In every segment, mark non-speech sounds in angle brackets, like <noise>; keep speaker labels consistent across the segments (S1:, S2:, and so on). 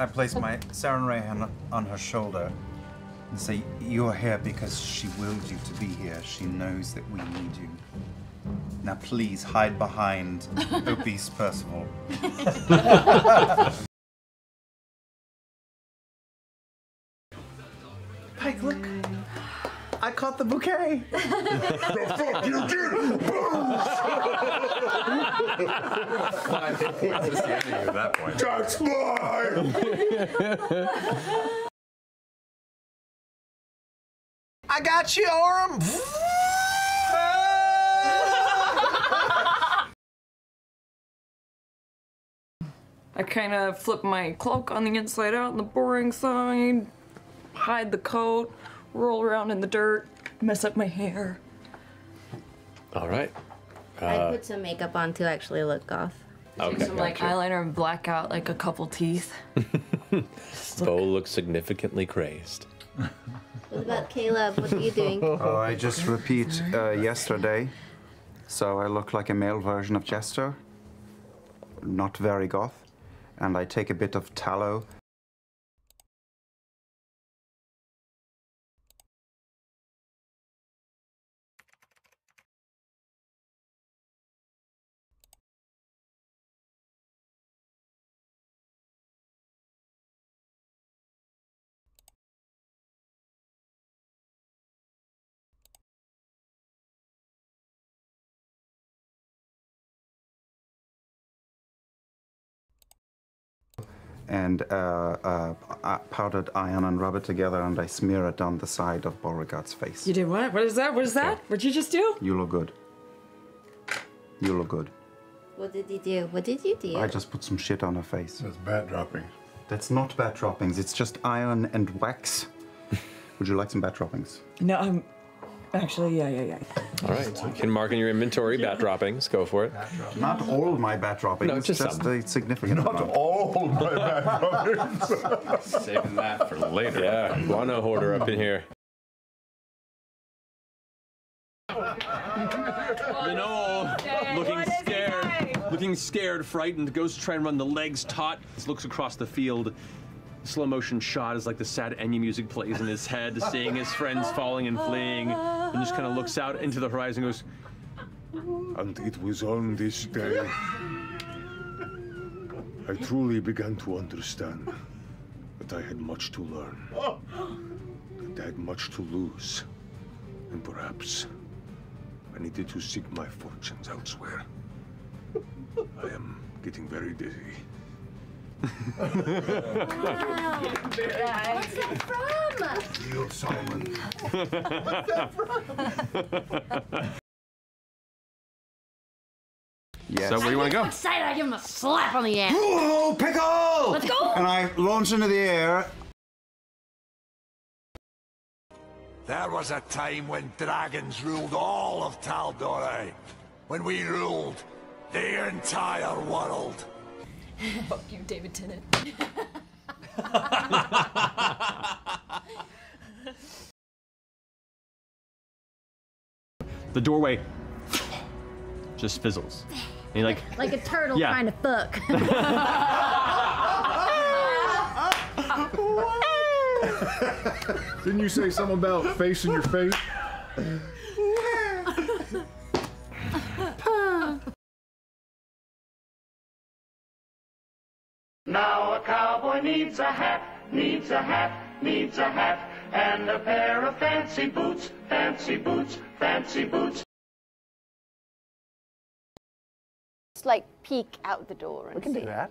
S1: I place my Sarenrae on, on her shoulder and say, You're here because she willed you to be here. She knows that we need you. Now please hide behind <laughs> obese Percival. Pike, look. I caught the bouquet.
S2: the fuck you did?
S3: Just standing at that point.
S2: That's mine.
S1: I got you, Orym.
S4: I kind of flip my cloak on the inside out on the boring side, hide the coat, roll around in the dirt, mess up my hair.
S5: All right.
S6: I
S5: Uh,
S6: put some makeup on to actually look goth.
S5: okay.
S4: Some like
S5: gotcha.
S4: eyeliner and black out like a couple teeth. <laughs>
S5: Beau looks significantly crazed.
S6: What about Caleb? What are you doing? <laughs>
S1: Oh, I just repeat uh, yesterday. So I look like a male version of Jester. Not very goth. And I take a bit of tallow. And uh, uh, uh, powdered iron and rub it together, and I smear it down the side of Beauregard's face.
S4: You did what? What is that? What is that? What'd you just do?
S1: You look good. You look good.
S6: What did you do? What did you do?
S1: I just put some shit on her face.
S2: That's bat droppings.
S1: That's not bat droppings. It's just iron and wax. <laughs> Would you like some bat droppings?
S4: No, I'm actually yeah yeah yeah.
S5: All right. So you can mark in your inventory bat droppings. Go for it.
S1: Not all my bat droppings.
S5: No, just some.
S1: a significant
S2: Not
S1: amount.
S2: all my bat droppings. <laughs>
S3: Saving that for later.
S5: Yeah, guano hoarder up in here.
S7: Minot, looking scared, looking scared, frightened, goes to try and run the legs taut, looks across the field. Slow motion shot as like the sad Enya music plays in his head, seeing his friends falling and fleeing, and just kind of looks out into the horizon and goes,
S2: And it was on this day I truly began to understand that I had much to learn, that I had much to lose, and perhaps I needed to seek my fortunes elsewhere. I am getting very dizzy. <laughs>
S6: What's that from?
S2: Neil Simon.
S1: Yes.
S7: So where do you want to go?
S6: Excited! I give him a slap on the ass.
S1: Whoa, pickle!
S6: Let's go!
S1: And I launch into the air.
S8: There was a time when dragons ruled all of Tal'Dorei. When we ruled the entire world.
S4: Fuck you, David Tennant. <laughs> <laughs> <laughs>
S7: the doorway just fizzles. And he like,
S6: Like a turtle
S7: Yeah.
S6: trying to fuck. <laughs>
S2: Didn't you say something about facing your face?
S9: Now a cowboy needs a hat, needs a hat, needs a hat, and a pair of fancy boots, fancy boots, fancy boots.
S10: Just like peek out the door. And
S11: We can do that.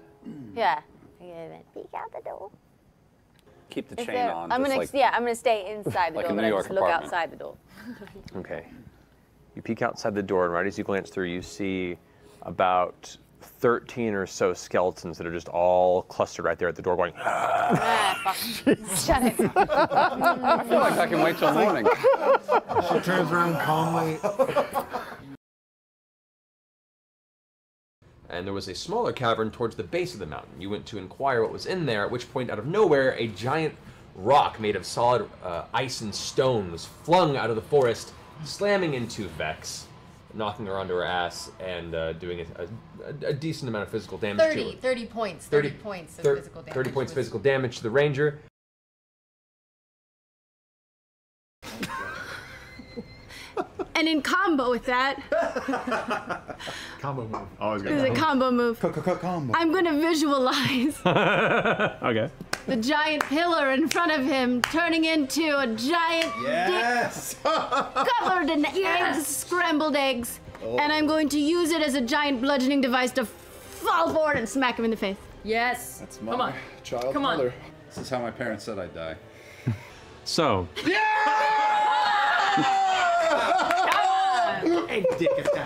S10: Yeah. Yeah, Peek out the door.
S11: Keep the
S10: Is
S11: chain
S10: there-
S11: on.
S10: I'm gonna,
S11: like,
S10: yeah, I'm gonna stay inside the
S11: like
S10: door,
S11: New
S10: but I
S11: York
S10: just look outside the door.
S5: Okay. You peek outside the door, and right as you glance through, you see about 13 or so skeletons that are just all clustered right there at the door, going.
S10: ah. Shut <laughs> it.
S11: I feel like I can wait till morning.
S2: She turns around calmly.
S12: and there was a smaller cavern towards the base of the mountain. You went to inquire what was in there, at which point, out of nowhere, a giant rock made of solid uh, ice and stone was flung out of the forest, slamming into Vex. Knocking her onto her ass and uh, doing a, a, a decent amount of physical damage to
S13: 30,
S12: her.
S13: 30 points. 30, points of
S12: thir-
S13: physical damage.
S12: 30 points
S13: was-
S12: physical damage to the ranger.
S6: And in combo with that, <laughs>
S3: Combo move. Always
S6: there's a combo move.
S1: Combo.
S6: I'm gonna visualize <laughs>
S7: okay.
S6: the giant pillar in front of him turning into a giant
S1: Yes.
S6: dick <laughs> covered in eggs, scrambled eggs,
S1: Oh.
S6: and I'm going to use it as a giant bludgeoning device to fall forward and smack him in the face.
S4: Yes.
S3: That's my
S4: Come on.
S3: child
S4: Come on.
S3: mother. This is how my parents said I'd die.
S7: So,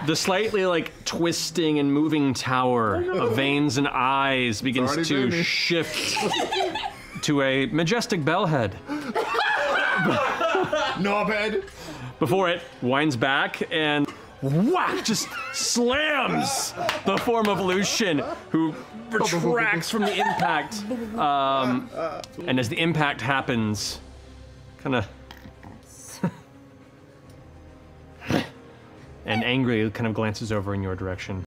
S7: the slightly like twisting and moving tower of veins and eyes begins
S3: already
S7: to
S3: been
S7: shift <laughs> to a majestic bellhead.
S3: Knobhead.
S7: Before it winds back and whack just slams the form of Lucien, who retracts from the impact. <laughs> Um, and as the impact happens, kind of. And angrily kind of glances over in your direction.